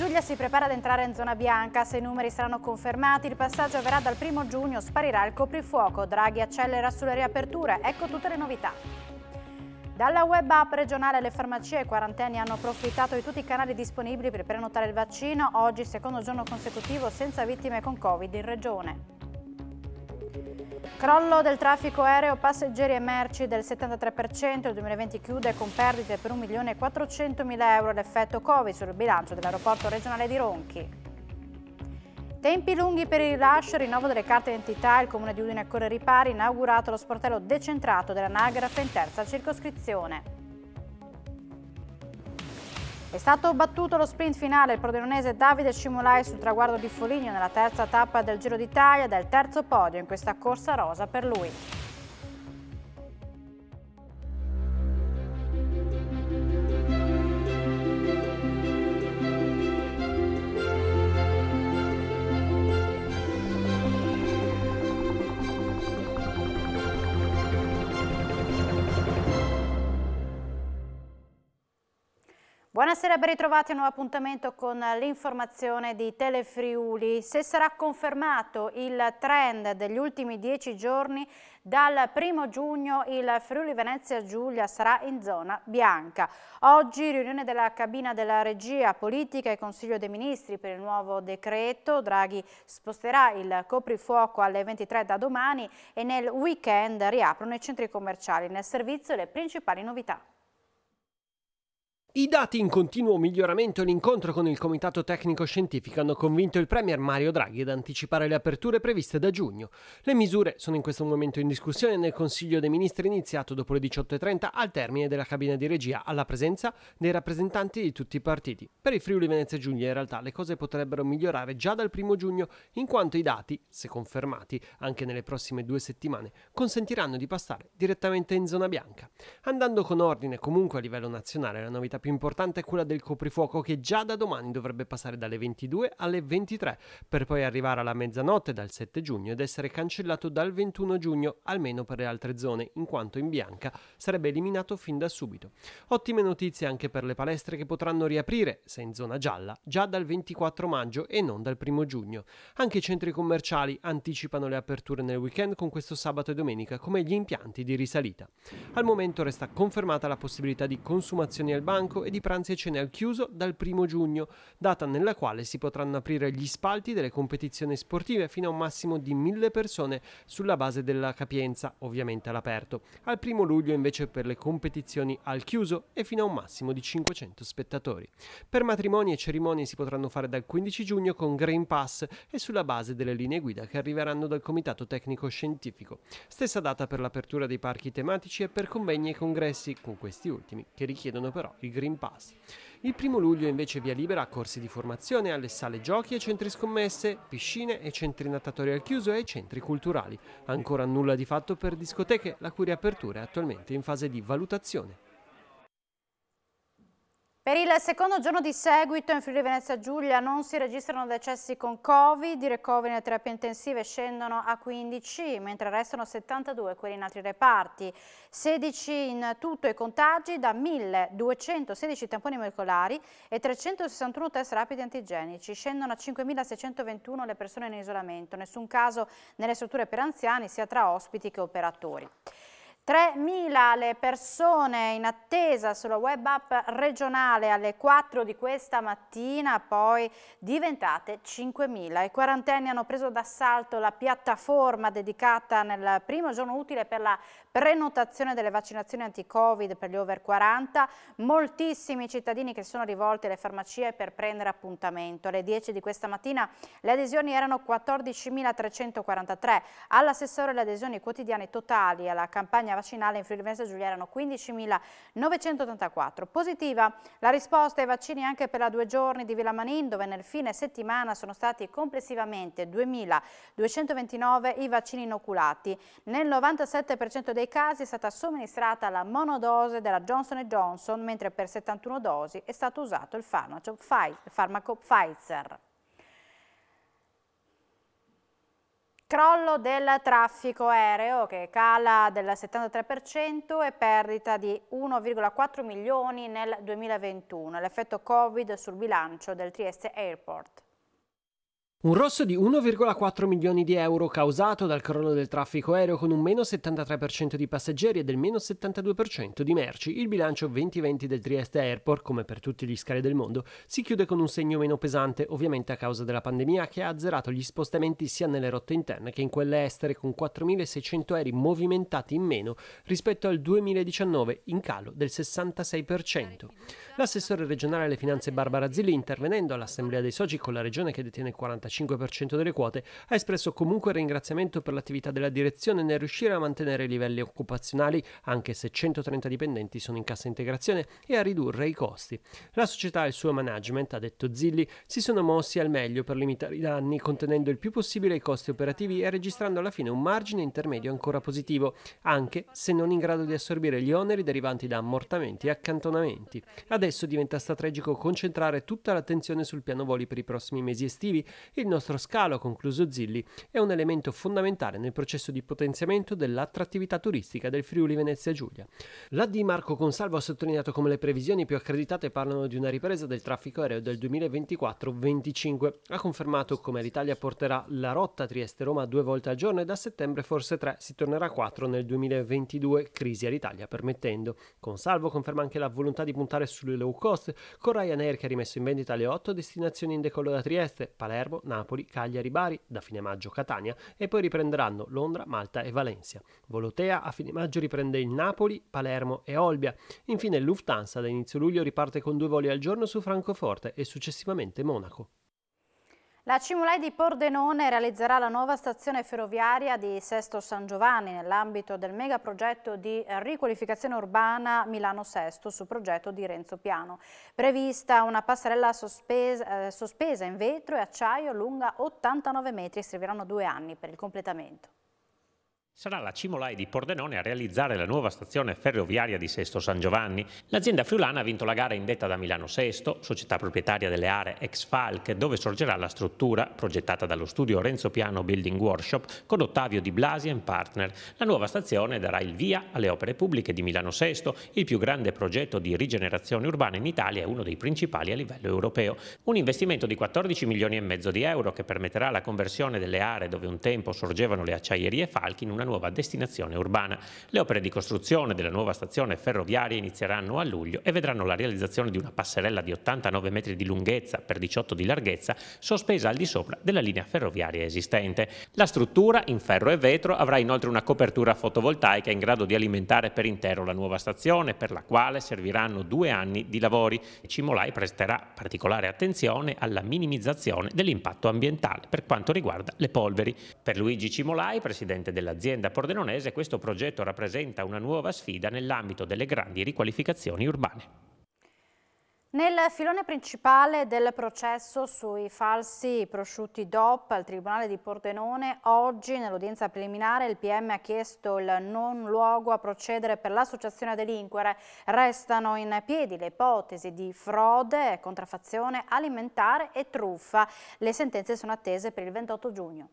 Giulia si prepara ad entrare in zona bianca, se i numeri saranno confermati il passaggio avverrà dal primo giugno, sparirà il coprifuoco, Draghi accelera sulle riaperture, ecco tutte le novità. Dalla web app regionale le farmacie e i quarantenni hanno approfittato di tutti i canali disponibili per prenotare il vaccino, oggi secondo giorno consecutivo senza vittime con Covid in regione. Crollo del traffico aereo passeggeri e merci del 73%, il 2020 chiude con perdite per 1.400.000 euro l'effetto Covid sul bilancio dell'aeroporto regionale di Ronchi. Tempi lunghi per il rilascio e rinnovo delle carte d'identità, il comune di Udine corre ripari, inaugurato lo sportello decentrato dell'anagrafe in terza circoscrizione. È stato battuto lo sprint finale il prodenonese Davide Cimolai sul traguardo di Foligno nella terza tappa del Giro d'Italia del terzo podio in questa corsa rosa per lui. Buonasera, ben ritrovati a un nuovo appuntamento con l'informazione di Telefriuli. Se sarà confermato il trend degli ultimi dieci giorni, dal primo giugno il Friuli Venezia Giulia sarà in zona bianca. Oggi riunione della cabina della regia politica e Consiglio dei Ministri per il nuovo decreto. Draghi sposterà il coprifuoco alle 23 da domani e nel weekend riaprono i centri commerciali. Nel servizio le principali novità. I dati in continuo miglioramento e l'incontro con il Comitato Tecnico Scientifico hanno convinto il Premier Mario Draghi ad anticipare le aperture previste da giugno. Le misure sono in questo momento in discussione nel Consiglio dei Ministri iniziato dopo le 18.30 al termine della cabina di regia alla presenza dei rappresentanti di tutti i partiti. Per il Friuli Venezia Giulia in realtà le cose potrebbero migliorare già dal primo giugno in quanto i dati, se confermati anche nelle prossime due settimane, consentiranno di passare direttamente in zona bianca. Andando con ordine comunque a livello nazionale la novità più importante è quella del coprifuoco che già da domani dovrebbe passare dalle 22 alle 23 per poi arrivare alla mezzanotte dal 7 giugno ed essere cancellato dal 21 giugno almeno per le altre zone in quanto in bianca sarebbe eliminato fin da subito. Ottime notizie anche per le palestre che potranno riaprire, se in zona gialla, già dal 24 maggio e non dal 1 giugno. Anche i centri commerciali anticipano le aperture nel weekend con questo sabato e domenica come gli impianti di risalita. Al momento resta confermata la possibilità di consumazioni al banco e di pranzi e cene al chiuso dal 1 giugno, data nella quale si potranno aprire gli spalti delle competizioni sportive fino a un massimo di 1000 persone sulla base della capienza, ovviamente all'aperto. Al 1 luglio invece per le competizioni al chiuso e fino a un massimo di 500 spettatori. Per matrimoni e cerimonie si potranno fare dal 15 giugno con Green Pass e sulla base delle linee guida che arriveranno dal Comitato Tecnico Scientifico. Stessa data per l'apertura dei parchi tematici e per convegni e congressi, con questi ultimi, che richiedono però il Green Pass. Il primo luglio invece via libera a corsi di formazione alle sale giochi e centri scommesse, piscine e centri natatori al chiuso e centri culturali. Ancora nulla di fatto per discoteche, la cui riapertura è attualmente in fase di valutazione. Per il secondo giorno di seguito in Friuli Venezia Giulia non si registrano decessi con Covid, i ricoveri nelle terapie intensive scendono a 15, mentre restano 72 quelli in altri reparti. 16 in tutto i contagi da 1216 tamponi molecolari e 361 test rapidi antigenici. Scendono a 5621 le persone in isolamento, nessun caso nelle strutture per anziani sia tra ospiti che operatori. 3.000 le persone in attesa sulla web app regionale alle 4 di questa mattina, poi diventate 5.000. I quarantenni hanno preso d'assalto la piattaforma dedicata nel primo giorno utile per la prenotazione delle vaccinazioni anti-Covid per gli over 40. Moltissimi cittadini che sono rivolti alle farmacie per prendere appuntamento. Alle 10 di questa mattina le adesioni erano 14.343. All'assessore le adesioni quotidiane totali alla campagna vaccinale in Friuli Venezia Giulia erano 15.984. Positiva la risposta ai vaccini anche per la due giorni di Villa Manin, dove nel fine settimana sono stati complessivamente 2.229 i vaccini inoculati. Nel 97% dei casi è stata somministrata la monodose della Johnson Johnson, mentre per 71 dosi è stato usato il farmaco, il farmaco Pfizer. Crollo del traffico aereo che cala del 73% e perdita di 1,4 milioni nel 2021, l'effetto Covid sul bilancio del Trieste Airport. Un rosso di 1,4 milioni di euro causato dal crollo del traffico aereo con un meno 73% di passeggeri e del meno 72% di merci. Il bilancio 2020 del Trieste Airport, come per tutti gli scali del mondo, si chiude con un segno meno pesante, ovviamente a causa della pandemia che ha azzerato gli spostamenti sia nelle rotte interne che in quelle estere con 4.600 aerei movimentati in meno rispetto al 2019 in calo del 66%. L'assessore regionale alle finanze Barbara Zilli intervenendo all'Assemblea dei Soci con la regione che detiene il 45 45% delle quote, ha espresso comunque ringraziamento per l'attività della direzione nel riuscire a mantenere i livelli occupazionali, anche se 130 dipendenti sono in cassa integrazione, e a ridurre i costi. La società e il suo management, ha detto Zilli, si sono mossi al meglio per limitare i danni, contenendo il più possibile i costi operativi e registrando alla fine un margine intermedio ancora positivo, anche se non in grado di assorbire gli oneri derivanti da ammortamenti e accantonamenti. Adesso diventa strategico concentrare tutta l'attenzione sul piano voli per i prossimi mesi estivi il nostro scalo, concluso Zilli, è un elemento fondamentale nel processo di potenziamento dell'attrattività turistica del Friuli Venezia Giulia. La Di Marco Consalvo ha sottolineato come le previsioni più accreditate parlano di una ripresa del traffico aereo del 2024-25. Ha confermato come l'Italia porterà la rotta Trieste-Roma due volte al giorno e da settembre forse tre, si tornerà a quattro nel 2022, crisi all'Italia permettendo. Consalvo conferma anche la volontà di puntare sulle low cost, con Ryanair che ha rimesso in vendita le otto destinazioni in decollo da Trieste, Palermo, Napoli, Cagliari, Bari, da fine maggio Catania e poi riprenderanno Londra, Malta e Valencia. Volotea a fine maggio riprende il Napoli, Palermo e Olbia. Infine Lufthansa da inizio luglio riparte con due voli al giorno su Francoforte e successivamente Monaco. La Cimolai di Pordenone realizzerà la nuova stazione ferroviaria di Sesto San Giovanni nell'ambito del megaprogetto di riqualificazione urbana Milano-Sesto su progetto di Renzo Piano. Prevista una passerella sospesa, eh, sospesa in vetro e acciaio lunga 89 metri, serviranno due anni per il completamento. Sarà la Cimolai di Pordenone a realizzare la nuova stazione ferroviaria di Sesto San Giovanni. L'azienda friulana ha vinto la gara indetta da Milano Sesto, società proprietaria delle aree ex Falc, dove sorgerà la struttura progettata dallo studio Renzo Piano Building Workshop con Ottavio Di Blasi e partner. La nuova stazione darà il via alle opere pubbliche di Milano Sesto, il più grande progetto di rigenerazione urbana in Italia e uno dei principali a livello europeo. Un investimento di 14 milioni e mezzo di euro che permetterà la conversione delle aree dove un tempo sorgevano le acciaierie Falchi in una nuova destinazione urbana. Le opere di costruzione della nuova stazione ferroviaria inizieranno a luglio e vedranno la realizzazione di una passerella di 89 metri di lunghezza per 18 di larghezza sospesa al di sopra della linea ferroviaria esistente. La struttura in ferro e vetro avrà inoltre una copertura fotovoltaica in grado di alimentare per intero la nuova stazione per la quale serviranno due anni di lavori. Cimolai presterà particolare attenzione alla minimizzazione dell'impatto ambientale per quanto riguarda le polveri. Per Luigi Cimolai, presidente dell'azienda azienda pordenonese questo progetto rappresenta una nuova sfida nell'ambito delle grandi riqualificazioni urbane. Nel filone principale del processo sui falsi prosciutti DOP al Tribunale di Pordenone, oggi nell'udienza preliminare il PM ha chiesto il non luogo a procedere per l'associazione a delinquere. Restano in piedi le ipotesi di frode, contraffazione alimentare e truffa. Le sentenze sono attese per il 28 giugno.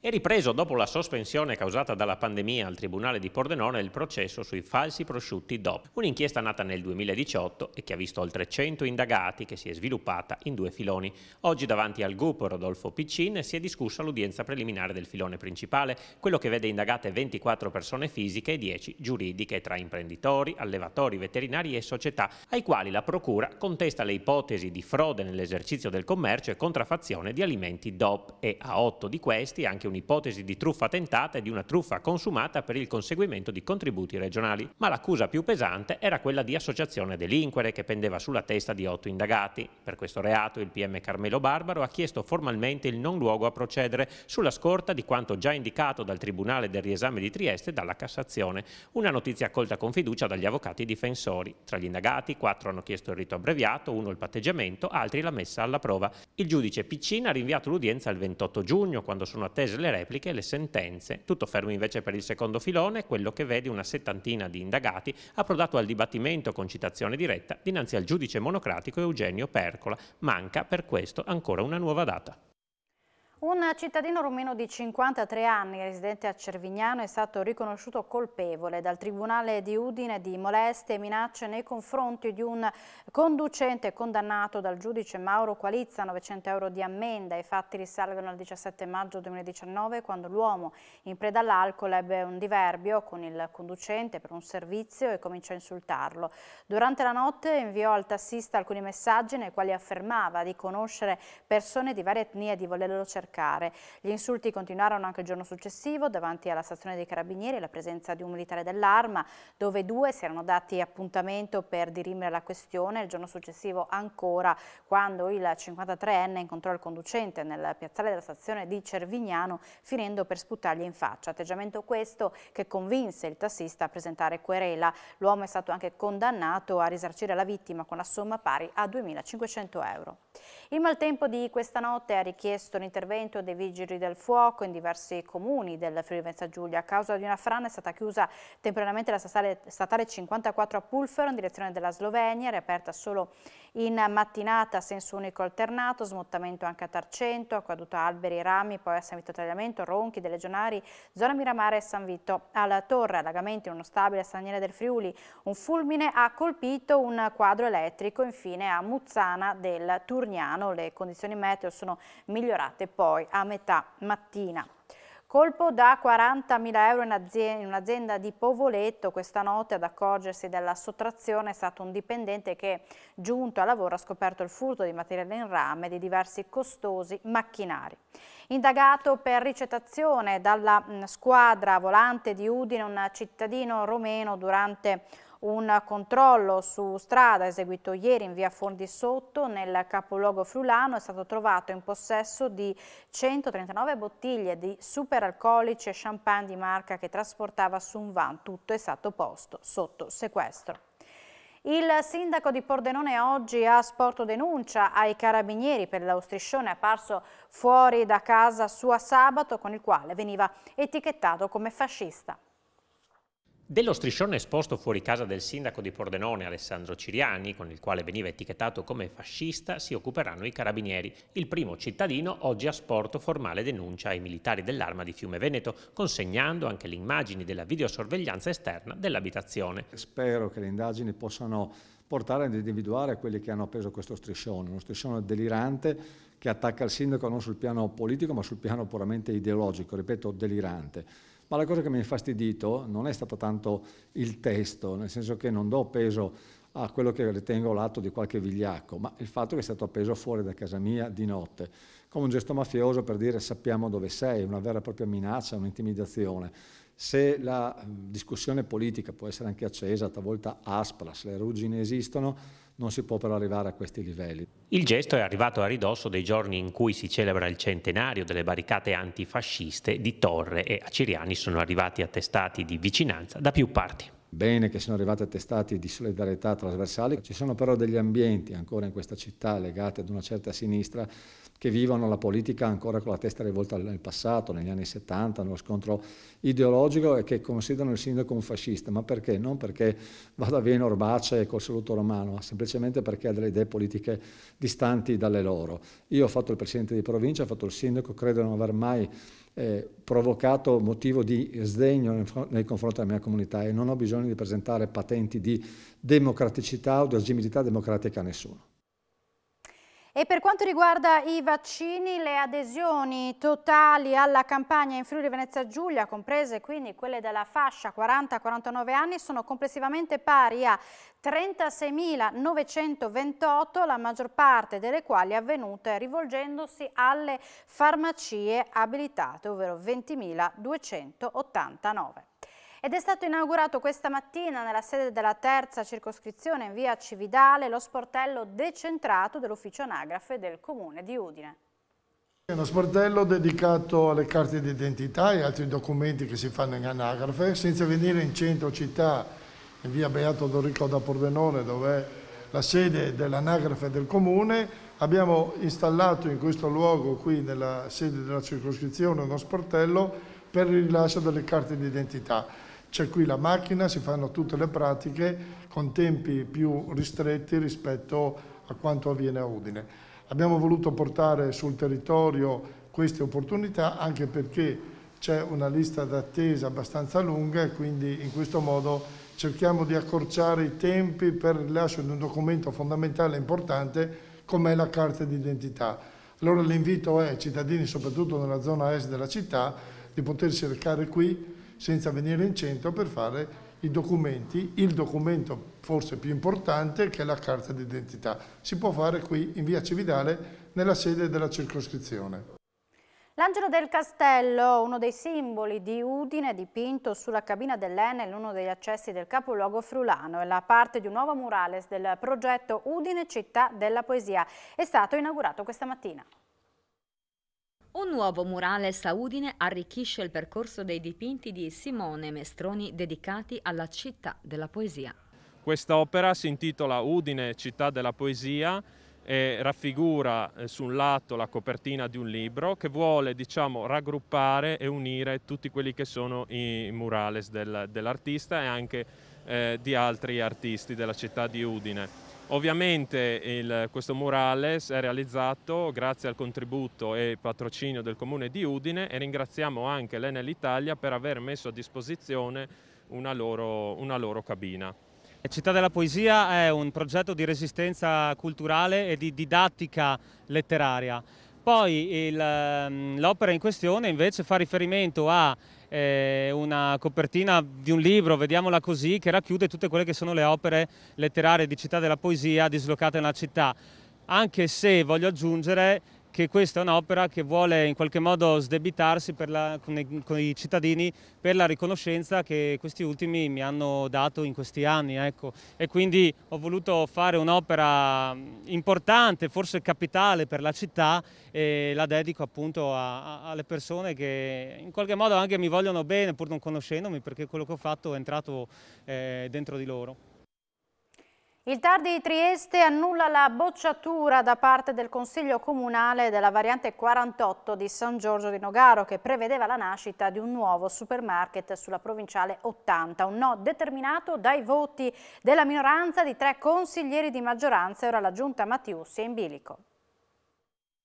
È ripreso dopo la sospensione causata dalla pandemia al Tribunale di Pordenone il processo sui falsi prosciutti DOP, un'inchiesta nata nel 2018 e che ha visto oltre 100 indagati che si è sviluppata in due filoni. Oggi davanti al GUP Rodolfo Piccin si è discussa l'udienza preliminare del filone principale, quello che vede indagate 24 persone fisiche e 10 giuridiche tra imprenditori, allevatori veterinari e società, ai quali la Procura contesta le ipotesi di frode nell'esercizio del commercio e contraffazione di alimenti DOP e a 8 di questi anche un'ipotesi di truffa tentata e di una truffa consumata per il conseguimento di contributi regionali, ma l'accusa più pesante era quella di associazione a delinquere che pendeva sulla testa di otto indagati. Per questo reato il PM Carmelo Barbaro ha chiesto formalmente il non luogo a procedere sulla scorta di quanto già indicato dal Tribunale del riesame di Trieste e dalla Cassazione, una notizia accolta con fiducia dagli avvocati difensori. Tra gli indagati quattro hanno chiesto il rito abbreviato, uno il patteggiamento, altri la messa alla prova. Il giudice Piccina ha rinviato l'udienza il 28 giugno, quando sono attese le repliche le sentenze. Tutto fermo invece per il secondo filone, quello che vede una settantina di indagati approdato al dibattimento con citazione diretta dinanzi al giudice monocratico Eugenio Percola. Manca per questo ancora una nuova data. Un cittadino rumeno di 53 anni, residente a Cervignano, è stato riconosciuto colpevole dal Tribunale di Udine di molestie e minacce nei confronti di un conducente condannato dal giudice Mauro Qualizza a 900 euro di ammenda. I fatti risalgono al 17 maggio 2019 quando l'uomo in preda all'alcol ebbe un diverbio con il conducente per un servizio e cominciò a insultarlo. Durante la notte inviò al tassista alcuni messaggi nei quali affermava di conoscere persone di varie etnie e di volerlo cercare cercare. Gli insulti continuarono anche il giorno successivo davanti alla stazione dei Carabinieri la presenza di un militare dell'arma dove due si erano dati appuntamento per dirimere la questione. Il giorno successivo ancora quando il 53enne incontrò il conducente nel piazzale della stazione di Cervignano finendo per sputargli in faccia. Atteggiamento questo che convinse il tassista a presentare querela. L'uomo è stato anche condannato a risarcire la vittima con la somma pari a 2.500 euro. Il maltempo di questa notte ha richiesto l'intervento intervento dei vigili del fuoco in diversi comuni del Friuli Venezia Giulia. A causa di una frana è stata chiusa temporaneamente la statale, statale 54 a Pulfero in direzione della Slovenia, riaperta solo in mattinata a senso unico alternato, smottamento anche a Tarcento, acquaduto Alberi, Rami, poi a San Vito Tagliamento, Ronchi, dei Legionari, zona Miramare e San Vito. Alla Torre, allagamenti in uno stabile straniere del Friuli, un fulmine ha colpito un quadro elettrico, infine a Muzzana del Turniano, le condizioni meteo sono migliorate poi a metà mattina. Colpo da 40.000 euro in un'azienda di Povoletto. Questa notte ad accorgersi della sottrazione è stato un dipendente che, giunto a lavoro, ha scoperto il furto di materiale in rame di diversi costosi macchinari. Indagato per ricettazione dalla squadra volante di Udine un cittadino romeno durante un controllo su strada eseguito ieri in via Fondi Sotto nel capoluogo friulano è stato trovato in possesso di 139 bottiglie di superalcolici e champagne di marca che trasportava su un van. Tutto è stato posto sotto sequestro. Il sindaco di Pordenone oggi ha sporto denuncia ai carabinieri per lo striscione apparso fuori da casa sua sabato con il quale veniva etichettato come fascista. Dello striscione esposto fuori casa del sindaco di Pordenone Alessandro Ciriani, con il quale veniva etichettato come fascista, si occuperanno i carabinieri. Il primo cittadino oggi ha sporto formale denuncia ai militari dell'arma di Fiume Veneto, consegnando anche le immagini della videosorveglianza esterna dell'abitazione. Spero che le indagini possano portare ad individuare quelli che hanno appeso questo striscione, uno striscione delirante che attacca il sindaco non sul piano politico ma sul piano puramente ideologico, ripeto delirante. Ma la cosa che mi ha infastidito non è stato tanto il testo, nel senso che non do peso a quello che ritengo l'atto di qualche vigliacco, ma il fatto che è stato appeso fuori da casa mia di notte, come un gesto mafioso per dire sappiamo dove sei, una vera e propria minaccia, un'intimidazione. Se la discussione politica può essere anche accesa, talvolta aspra, se le ruggini esistono, non si può però arrivare a questi livelli. Il gesto è arrivato a ridosso dei giorni in cui si celebra il centenario delle barricate antifasciste di Torre e a Ciriani sono arrivati attestati di vicinanza da più parti. Bene che siano arrivati attestati di solidarietà trasversali, ci sono però degli ambienti ancora in questa città legati ad una certa sinistra che vivono la politica ancora con la testa rivolta nel passato, negli anni 70, nello scontro ideologico e che considerano il sindaco un fascista. Ma perché? Non perché vada bene Orbace col saluto romano, ma semplicemente perché ha delle idee politiche distanti dalle loro. Io ho fatto il presidente di provincia, ho fatto il sindaco, credo di non aver mai eh, provocato motivo di sdegno nei confronti della mia comunità e non ho bisogno di presentare patenti di democraticità o di agibilità democratica a nessuno. E per quanto riguarda i vaccini, le adesioni totali alla campagna in Friuli Venezia Giulia, comprese quindi quelle della fascia 40-49 anni, sono complessivamente pari a 36.928, la maggior parte delle quali avvenute rivolgendosi alle farmacie abilitate, ovvero 20.289 ed è stato inaugurato questa mattina nella sede della terza circoscrizione in via Cividale lo sportello decentrato dell'ufficio anagrafe del comune di Udine. È uno sportello dedicato alle carte d'identità e altri documenti che si fanno in anagrafe, senza venire in centro città, in via Beato Dorico da Pordenone, dove è la sede dell'anagrafe del comune, abbiamo installato in questo luogo, qui nella sede della circoscrizione, uno sportello per il rilascio delle carte d'identità. C'è qui la macchina, si fanno tutte le pratiche con tempi più ristretti rispetto a quanto avviene a Udine. Abbiamo voluto portare sul territorio queste opportunità anche perché c'è una lista d'attesa abbastanza lunga e quindi in questo modo cerchiamo di accorciare i tempi per il rilascio di un documento fondamentale e importante come è la carta d'identità. Allora l'invito è ai cittadini, soprattutto nella zona est della città, di potersi recare qui senza venire in centro per fare i documenti, il documento forse più importante che è la carta d'identità. Si può fare qui in via Cividale nella sede della circoscrizione. L'Angelo del Castello, uno dei simboli di Udine, dipinto sulla cabina dell'Enel, uno degli accessi del capoluogo friulano, è la parte di un nuovo murales del progetto Udine Città della Poesia. È stato inaugurato questa mattina. Un nuovo murales a Udine arricchisce il percorso dei dipinti di Simone Mestroni dedicati alla città della poesia. Questa opera si intitola Udine Città della Poesia e raffigura eh, su un lato la copertina di un libro che vuole diciamo, raggruppare e unire tutti quelli che sono i murales del, dell'artista e anche eh, di altri artisti della città di Udine. Ovviamente il, questo murales è realizzato grazie al contributo e patrocinio del comune di Udine e ringraziamo anche l'Enel Italia per aver messo a disposizione una loro, una loro cabina. Città della Poesia è un progetto di resistenza culturale e di didattica letteraria. Poi ehm, l'opera in questione invece fa riferimento a eh, una copertina di un libro, vediamola così, che racchiude tutte quelle che sono le opere letterarie di Città della Poesia dislocate nella città. Anche se voglio aggiungere che questa è un'opera che vuole in qualche modo sdebitarsi la, con, i, con, i, cittadini per la riconoscenza che questi ultimi mi hanno dato in questi anni. Ecco. E quindi ho voluto fare un'opera importante, forse capitale per la città e la dedico appunto a, a, alle persone che in qualche modo anche mi vogliono bene pur non conoscendomi perché quello che ho fatto è entrato eh, dentro di loro. Il TAR di Trieste annulla la bocciatura da parte del Consiglio Comunale della variante 48 di San Giorgio di Nogaro che prevedeva la nascita di un nuovo supermarket sulla provinciale 80. Un no determinato dai voti della minoranza di tre consiglieri di maggioranza e ora la giunta Mattiussi è in bilico.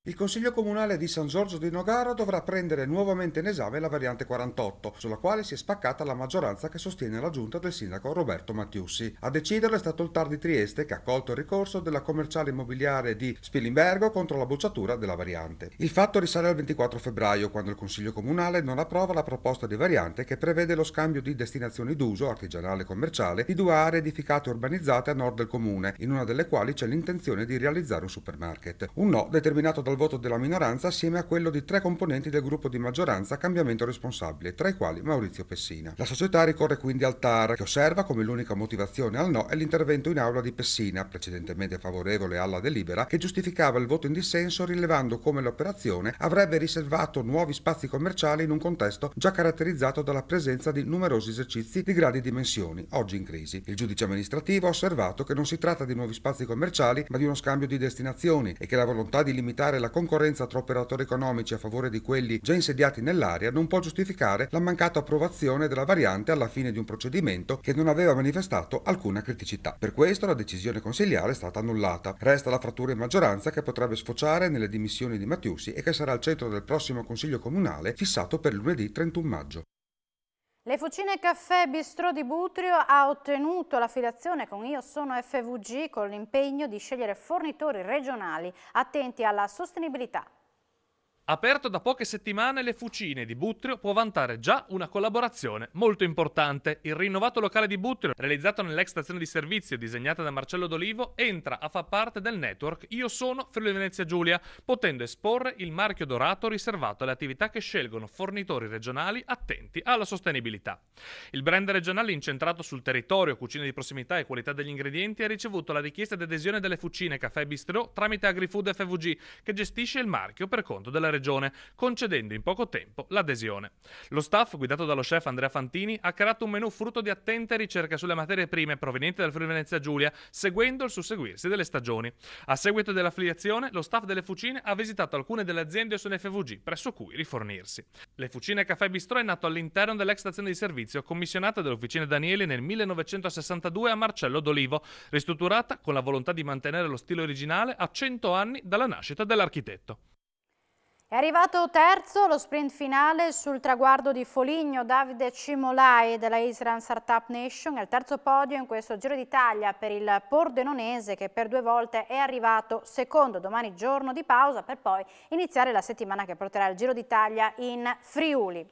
Il Consiglio Comunale di San Giorgio di Nogaro dovrà prendere nuovamente in esame la variante 48, sulla quale si è spaccata la maggioranza che sostiene la giunta del sindaco Roberto Mattiussi. A deciderlo è stato il TAR di Trieste che ha accolto il ricorso della commerciale immobiliare di Spilimbergo contro la bocciatura della variante. Il fatto risale al 24 febbraio, quando il Consiglio Comunale non approva la proposta di variante che prevede lo scambio di destinazioni d'uso artigianale e commerciale di due aree edificate e urbanizzate a nord del comune, in una delle quali c'è l'intenzione di realizzare un supermarket. Un no determinato dal al voto della minoranza assieme a quello di tre componenti del gruppo di maggioranza Cambiamento Responsabile, tra i quali Maurizio Pessina. La società ricorre quindi al TAR, che osserva come l'unica motivazione al no è l'intervento in aula di Pessina, precedentemente favorevole alla delibera, che giustificava il voto in dissenso rilevando come l'operazione avrebbe riservato nuovi spazi commerciali in un contesto già caratterizzato dalla presenza di numerosi esercizi di grandi dimensioni, oggi in crisi. Il giudice amministrativo ha osservato che non si tratta di nuovi spazi commerciali, ma di uno scambio di destinazioni e che la volontà di limitare la concorrenza tra operatori economici a favore di quelli già insediati nell'area non può giustificare la mancata approvazione della variante alla fine di un procedimento che non aveva manifestato alcuna criticità. Per questo la decisione consigliare è stata annullata. Resta la frattura in maggioranza che potrebbe sfociare nelle dimissioni di Mattiusi e che sarà al centro del prossimo Consiglio Comunale fissato per lunedì 31 maggio. Le Fucine Caffè Bistro di Butrio ha ottenuto l'affiliazione con Io Sono FVG con l'impegno di scegliere fornitori regionali attenti alla sostenibilità. Aperto da poche settimane, le Fucine di Buttrio può vantare già una collaborazione molto importante. Il rinnovato locale di Buttrio, realizzato nell'ex stazione di servizio disegnata da Marcello D'Olivo, entra a far parte del network Io sono Friuli Venezia Giulia, potendo esporre il marchio dorato riservato alle attività che scelgono fornitori regionali attenti alla sostenibilità. Il brand regionale incentrato sul territorio, cucina di prossimità e qualità degli ingredienti ha ricevuto la richiesta di adesione delle Fucine Caffè Bistro tramite AgriFood FVG, che gestisce il marchio per conto della regione, concedendo in poco tempo l'adesione. Lo staff, guidato dallo chef Andrea Fantini, ha creato un menù frutto di attente ricerca sulle materie prime provenienti dal Friuli Venezia Giulia, seguendo il susseguirsi delle stagioni. A seguito dell'affiliazione, lo staff delle Fucine ha visitato alcune delle aziende su FVG, presso cui rifornirsi. Le Fucine Caffè Bistrò è nato all'interno dell'ex stazione di servizio commissionata dall'Officina Danieli nel 1962 a Marcello d'Olivo, ristrutturata con la volontà di mantenere lo stile originale a 100 anni dalla nascita dell'architetto. È arrivato terzo lo sprint finale sul traguardo di Foligno, Davide Cimolai della Israel Startup Nation, il terzo podio in questo Giro d'Italia per il Pordenonese che per due volte è arrivato secondo, domani giorno di pausa per poi iniziare la settimana che porterà il Giro d'Italia in Friuli.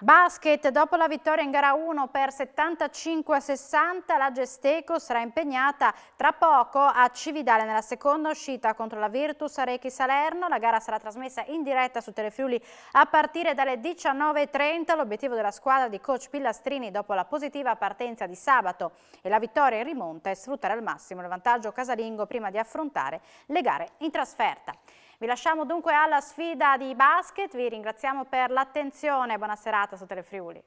Basket, dopo la vittoria in gara 1 per 75 a 60, la Gesteco sarà impegnata tra poco a Cividale nella seconda uscita contro la Virtus Arechi Salerno. La gara sarà trasmessa in diretta su Telefriuli a partire dalle 19.30. L'obiettivo della squadra di coach Pillastrini dopo la positiva partenza di sabato e la vittoria in rimonta è sfruttare al massimo il vantaggio casalingo prima di affrontare le gare in trasferta. Vi lasciamo dunque alla sfida di basket, vi ringraziamo per l'attenzione, buona serata su Telefriuli.